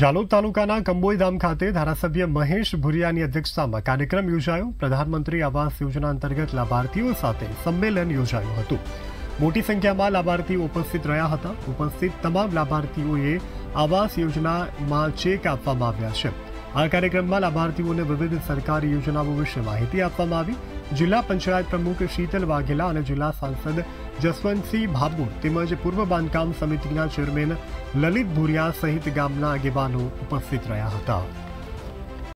જાલોદ તાલુકાના કંબોઈધામ ખાતે ધારાસભ્ય મહેશ ભુરિયાની અધ્યક્ષતામાં કાર્યક્રમ યોજાયો. પ્રધાનમંત્રી આવાસ યોજના અંતર્ગત લાભાર્થીઓ સાથે સંમેલન યોજાયું હતું. મોટી સંખ્યામાં લાભાર્થીઓ ઉપસ્થિત રહ્યા હતા. ઉપસ્થિત તમામ લાભાર્થીઓએ આવાસ યોજનામાં ચેક આપવામાં આવ્યા છે. આ કાર્યક્રમમાં લાભાર્થીઓને વિવિધ સરકારી યોજનાઓ વિશે માહિતી આપવામાં આવી. જિલ્લા પંચાયત પ્રમુખ શીતલ વાઘેલા અને જિલ્લા સાંસદ જસવંતસિંહ ભાભુ તેમજ પૂર્વ બાંધકામ સમિતિના ચેરમેન લલિત ભુરિયા સહિત ગામના આગેવાનો ઉપસ્થિત રહ્યા હતા.